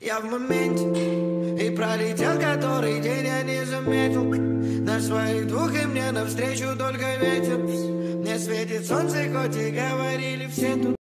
Я в моменте И пролетел который день я не заметил. На своих двух и мне навстречу только ветер. Мне светит солнце, хоть и говорили все тут.